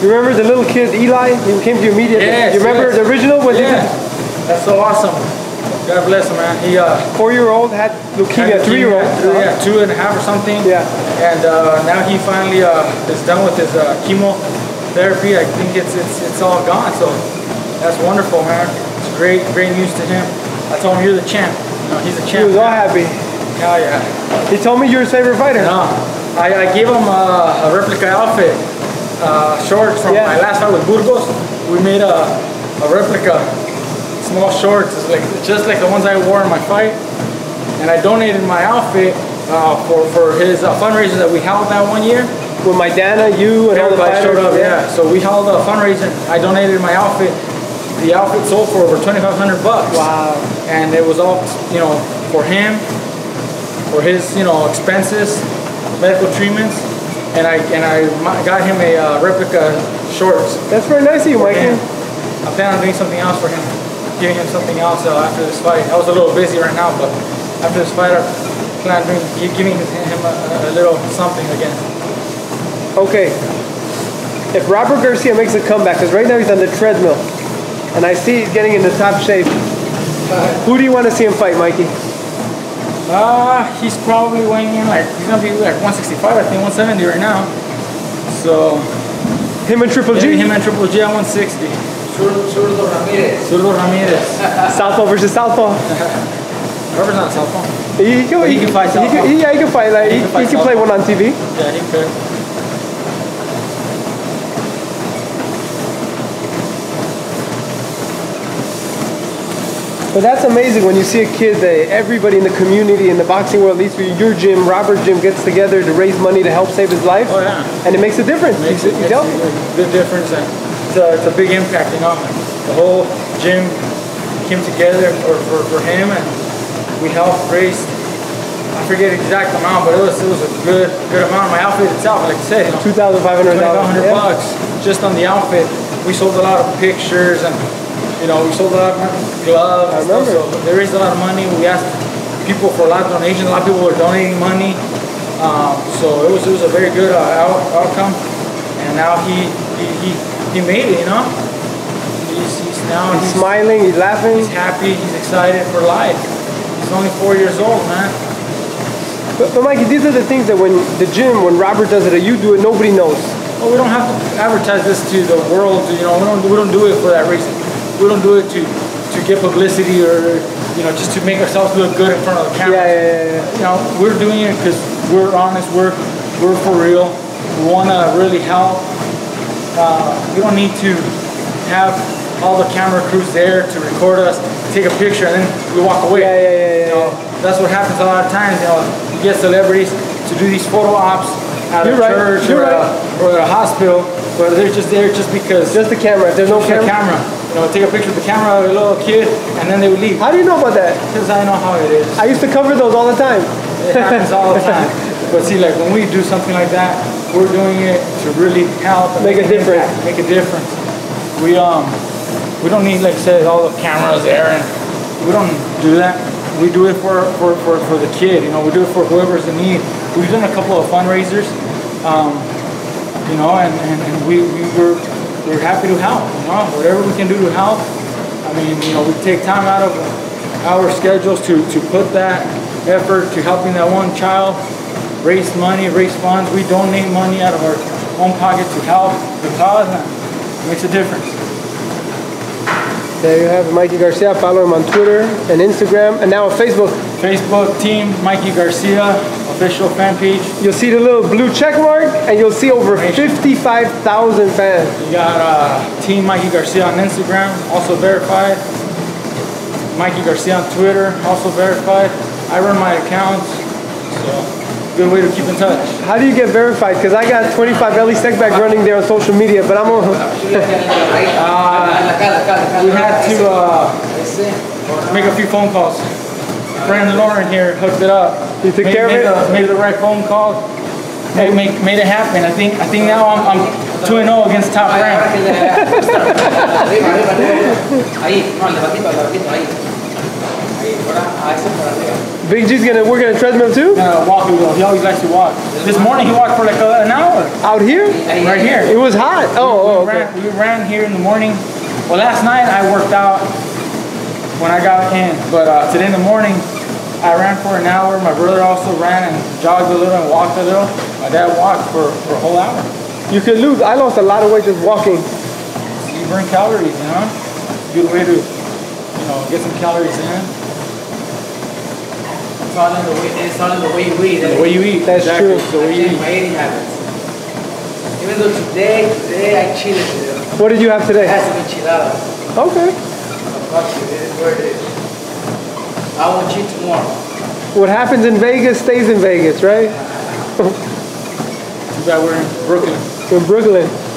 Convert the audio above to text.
You remember the little kid Eli? He came to your media. Yes, You remember yes. the original? Yeah, that's so awesome. God bless him, man. He uh, four-year-old had leukemia, three-year-old. three- yeah, two and a half or something. Yeah. And uh, now he finally uh, is done with his uh, chemotherapy. I think it's it's it's all gone. So that's wonderful, man. It's great, great news to him. I told him you're the champ. You know, he's a champ. He was all happy. Hell yeah. He told me you're his favorite fighter. No, I, I gave him a, a replica outfit, uh, shorts from Yeah. my last fight with Burgos. We made a, a replica, small shorts, it's like just like the ones I wore in my fight. And I donated my outfit uh, for for his uh, fundraiser that we held that one year. With my Dana, you, and all the Everybody fighters. showed up, yeah. So we held a fundraiser. I donated my outfit. The outfit sold for over 2,500 bucks. Wow. And it was all, you know, for him, for his, you know, expenses, medical treatments, and I and I got him a uh, replica shorts. That's very nice of you. Mikey. I plan on doing something else for him, giving him something else uh, after this fight. I was a little busy right now, but after this fight, I plan on doing, giving him a, a little something again. Okay. If Robert Garcia makes a comeback, because right now he's on the treadmill, and I see he's getting into top shape, who do you want to see him fight, Mikey? Uh, he's probably weighing in like, he's gonna be like 165, I think 170 right now. So, Him and Triple G? maybe him and Triple G at 160. Zurdo Ramirez. Zurdo Ramirez. Southpaw versus Southpaw. Robert's not southpaw. He, can, He can fight he can- yeah, he can fight. Like, He he, can he can play one on TV. Yeah, he could. But that's amazing when you see a kid that everybody in the community, in the boxing world, at least for your gym, Robert Gym, gets together to raise money to help save his life. Oh, yeah. And it makes a difference. Makes, He's- it, makes a good difference and it's a, it's a big impact, you know. The whole gym came together for, for, for him and we helped raise, I forget the exact amount, but it was, it was a good good amount. My outfit itself, like I said, you know, $2,500. 2,500 Yeah. bucks just on the outfit. We sold a lot of pictures and, you know, we sold a lot of gloves I stuff. remember. So they raised a lot of money. We asked people for a lot of donations. A lot of people were donating money. Um, so it was, it was a very good uh, out, outcome. And now he, he, he, he made it, you know? He's, he's now, He's he's, smiling, he's laughing. he's happy, he's excited for life. He's only four years old, man. But, but Mikey, these are the things that when the gym, when Robert does it or you do it, nobody knows. Well, we don't have to advertise this to the world. You know, we don't we don't do it for that reason. We don't do it to to get publicity or you know just to make ourselves look good in front of the camera. yeah, yeah. yeah. You know, we're doing it because we're honest. We're we're for real. We want to really help. Uh, we don't need to have all the camera crews there to record us, take a picture, and then we walk away. Yeah, yeah, yeah, yeah, You know, that's what happens a lot of times. You know, you get celebrities to do these photo ops at You're a right, church you're or, right. a, or a hospital, but they're just there just because Just the camera. There's no the camera. You know, take a picture of the camera of a little kid, and then they would leave. How do you know about that? Because I know how it is. I used to cover those all the time. It happens all the time. But see, like when we do something like that, we're doing it to really help and Make a difference. impact, make a difference. We um, we don't need like I said all the cameras there, and we don't do that. We do it for, for, for, for the kid. You know, we do it for whoever's in need. We've done a couple of fundraisers, um, you know, and, and, and we, we were we're happy to help. You know, whatever we can do to help. I mean, you know, we take time out of our schedules to, to put that effort to helping that one child raise money, raise funds. We donate money out of our own pocket to help the cause. It makes a difference. There you have Mikey Garcia. Follow him on Twitter and Instagram and now on Facebook. Facebook team, Mikey Garcia, official fan page. You'll see the little blue check mark and you'll see over 55,000 fans. You got uh, Team Mikey Garcia on Instagram, also verified. Mikey Garcia on Twitter, also verified. I run my accounts, so good way to keep in touch. How do you get verified? Because I got 25 Elie Seckbach running there on social media, but I'm on. We had to uh, make a few phone calls. Friend Lauren here hooked it up. You took made, care of it? The, made the right phone call. Made, made, made it happen. I think I think now I'm, I'm 2 0 against top rank. Big G's gonna work in a treadmill too? Uh, walk, he always likes to walk. This morning he walked for like a, an hour. Out here? Right here. It was hot. Oh, oh we, okay. ran, we ran here in the morning. Well, last night I worked out when I got in, but uh, today in the morning I ran for an hour. My brother also ran and jogged a little and walked a little. My dad walked for, for a whole hour. You could lose. I lost a lot of weight just walking. You burn calories, you know. Good way to, you know, get some calories in. It's all in the way, it's all in the way you eat. The way you eat. That's exactly. true. The way you eat. my eating habits. Even though today, today I cheated today. What did you have today? I had some enchiladas. Okay. Fuck you, it is where it is. I won't cheat tomorrow. What happens in Vegas stays in Vegas, right? Bad we're in Brooklyn. We're In Brooklyn.